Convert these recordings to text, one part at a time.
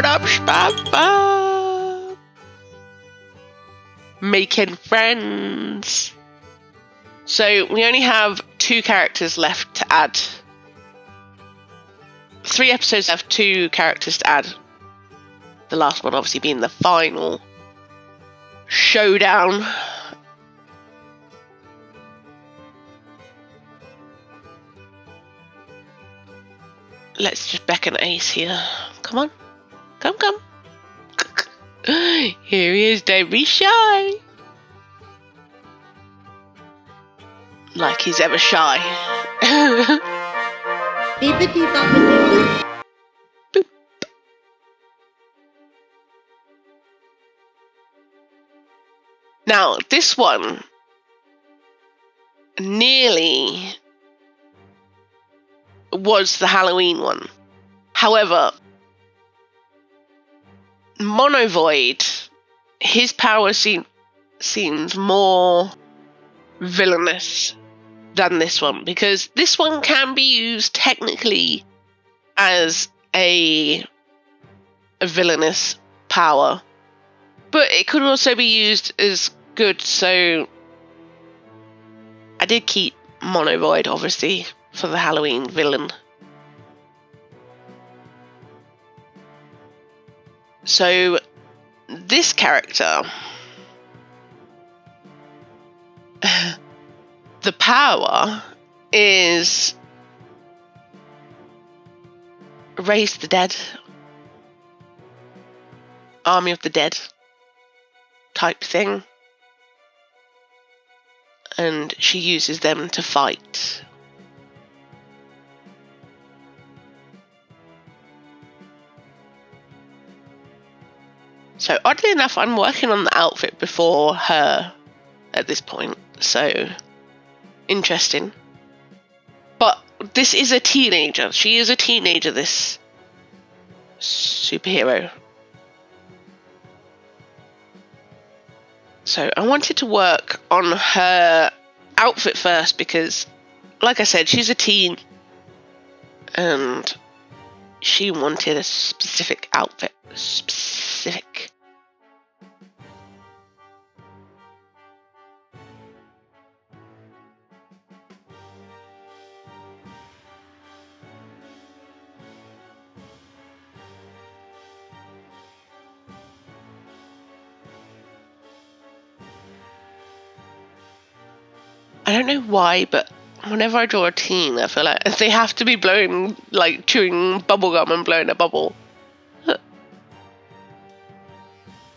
Ba Making friends. So we only have two characters left to add. Three episodes have two characters to add. The last one obviously being the final showdown. Let's just beckon Ace here. Come on. Come, come. Here he is, don't be shy. Like he's ever shy. Now, this one nearly was the Halloween one. However, Monovoid, his power seem, seems more villainous than this one because this one can be used technically as a, a villainous power, but it could also be used as good. So I did keep Monovoid, obviously, for the Halloween villain. So this character the power is raise the dead army of the dead type thing. And she uses them to fight So oddly enough, I'm working on the outfit before her at this point. So interesting. But this is a teenager. She is a teenager. This superhero. So I wanted to work on her outfit first because, like I said, she's a teen, and she wanted a specific outfit. Specific. I don't know why, but whenever I draw a teen, I feel like they have to be blowing, like chewing bubblegum and blowing a bubble. I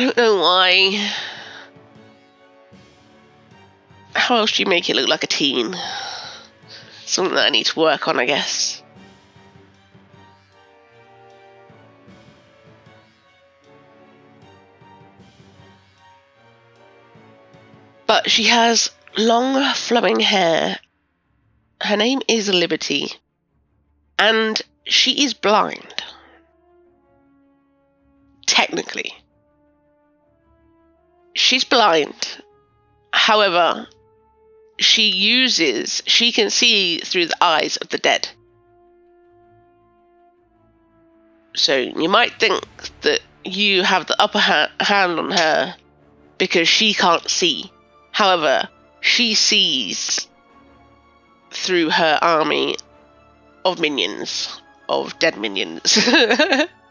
don't know why. How else do you make it look like a teen? Something that I need to work on, I guess. But she has long flowing hair. Her name is Liberty, and she is blind. Technically, she's blind. However, she uses, she can see through the eyes of the dead. So you might think that you have the upper ha- hand on her because she can't see. However, she sees through her army of minions, of dead minions.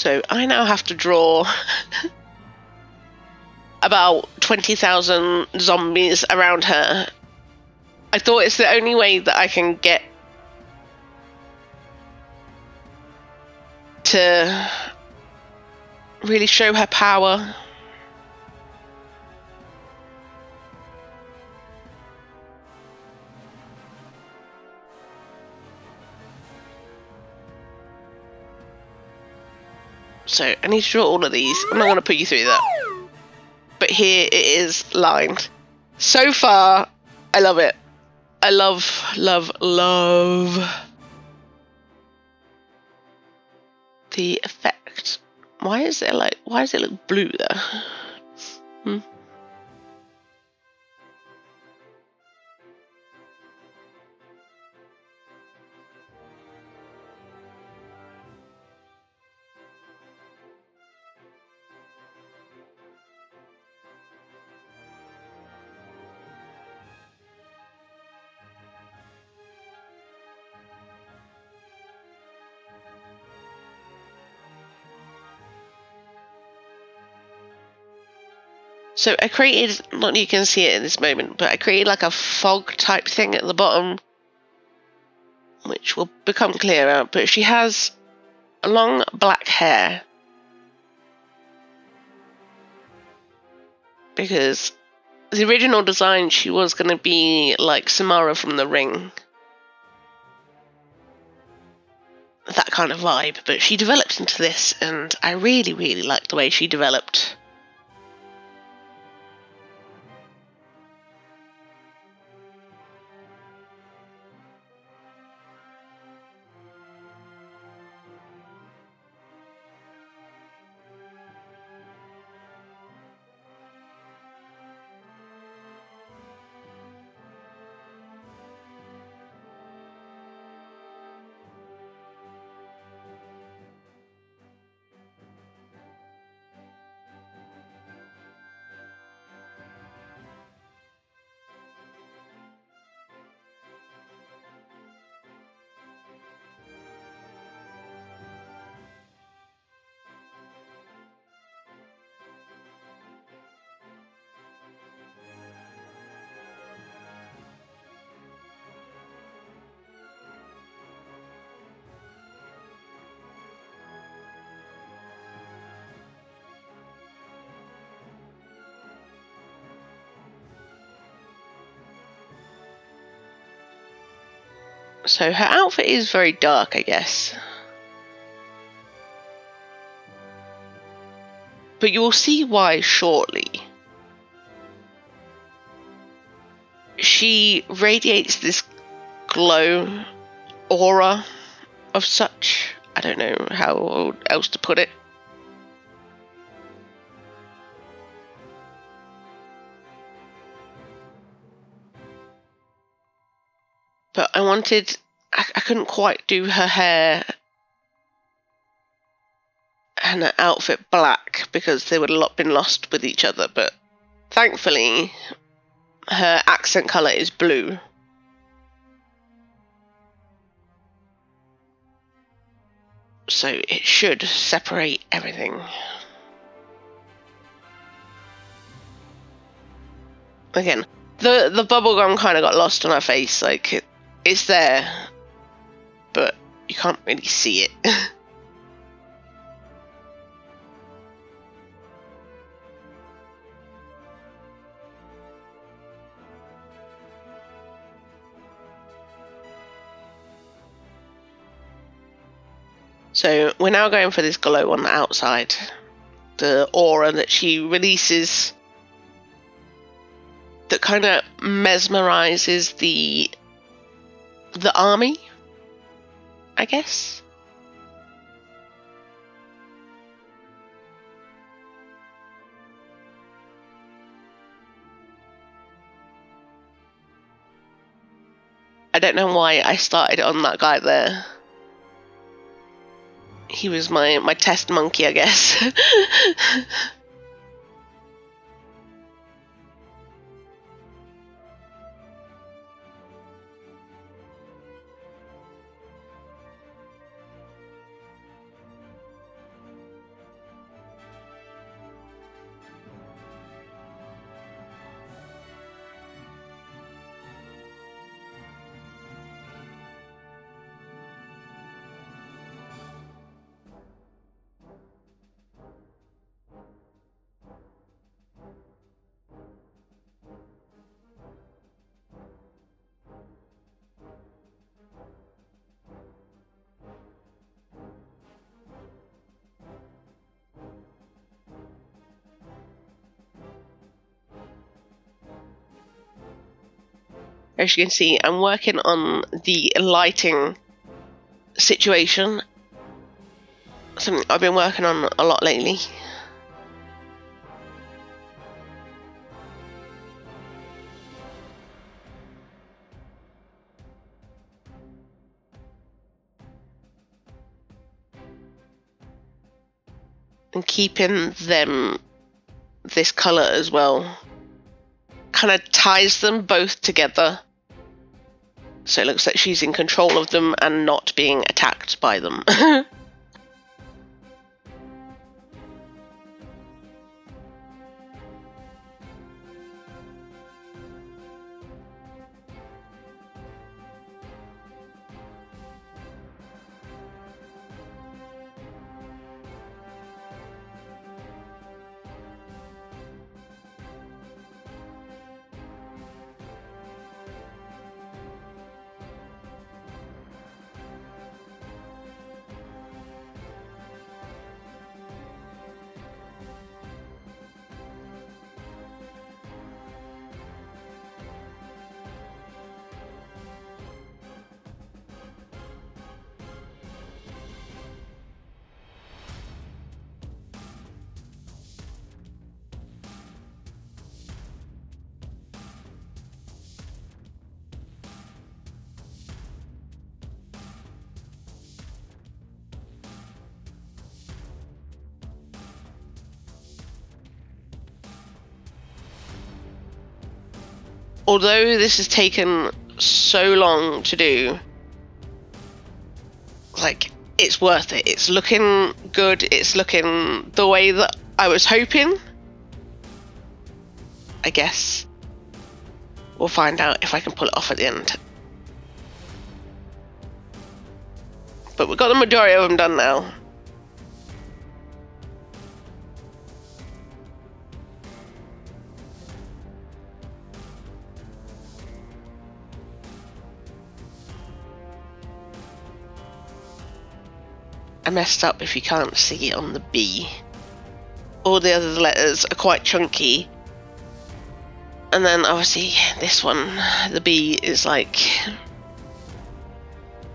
So I now have to draw about 20,000 zombies around her. I thought it's the only way that I can get to really show her power. I need to draw all of these. I'm not going to put you through that. But here it is lined. So far, I love it. I love, love, love the effect. Why is it like? Why does it look blue there? Hmm. So I created, not you can see it in this moment, but I created like a fog type thing at the bottom, which will become clearer. But she has long black hair. Because the original design, she was going to be like Samara from The Ring. That kind of vibe, but she developed into this, and I really, really liked the way she developed. So her outfit is very dark, I guess. But you will see why shortly. She radiates this glow aura of such. I don't know how else to put it. but I wanted, I, I couldn't quite do her hair and her outfit black because they would have been lost with each other. But thankfully, her accent color is blue. So it should separate everything. Again, the the bubblegum kind of got lost on her face. Like it, it's there, can't really see it. so we're now going for this glow on the outside. The aura that she releases that kind of mesmerizes the the army, I guess. I don't know why I started on that guy there. He was my, my test monkey, I guess. as you can see, I'm working on the lighting situation. Something I've been working on a lot lately. And keeping them this colour as well kind of ties them both together. So it looks like she's in control of them and not being attacked by them. although this has taken so long to do, like it's worth it. It's looking good. It's looking the way that I was hoping. I guess we'll find out if I can pull it off at the end. But we've got the majority of them done now. Messed up if you can't see it on the B. All the other letters are quite chunky. And then obviously this one, the B, is like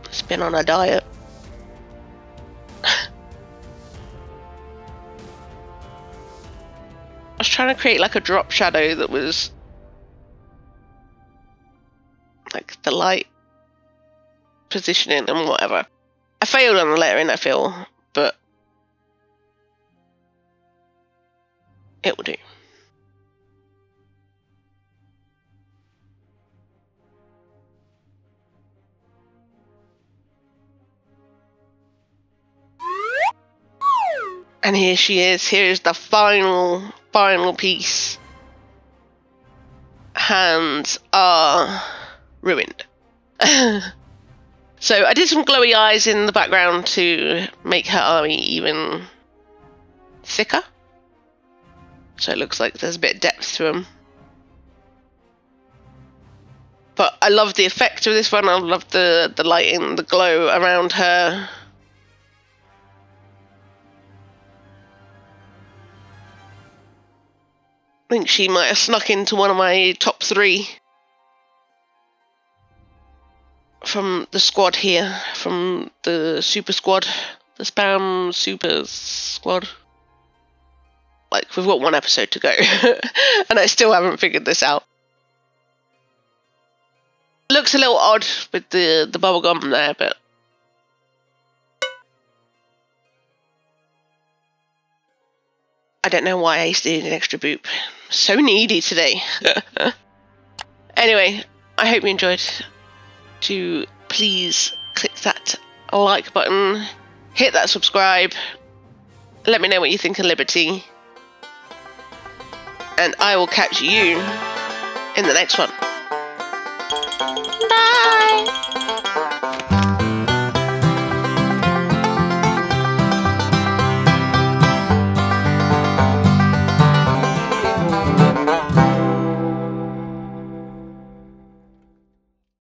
it's been on a diet. I was trying to create like a drop shadow that was like the light positioning and whatever. I failed on the lettering, I feel, but it will do. And here she is. Here is the final, final piece. Hands are ruined. So I did some glowy eyes in the background to make her army even thicker. So it looks like there's a bit of depth to them. But I love the effect of this one. I love the, the lighting, the glow around her. I think she might have snuck into one of my top three. From the squad here, from the super squad, the spam super squad. Like, we've got one episode to go, and I still haven't figured this out. Looks a little odd with the, the bubble gum there, but. I don't know why I used to need an extra boop. So needy today. anyway, I hope you enjoyed to please click that like button, hit that subscribe, let me know what you think of Liberty, and I will catch you in the next one. Bye!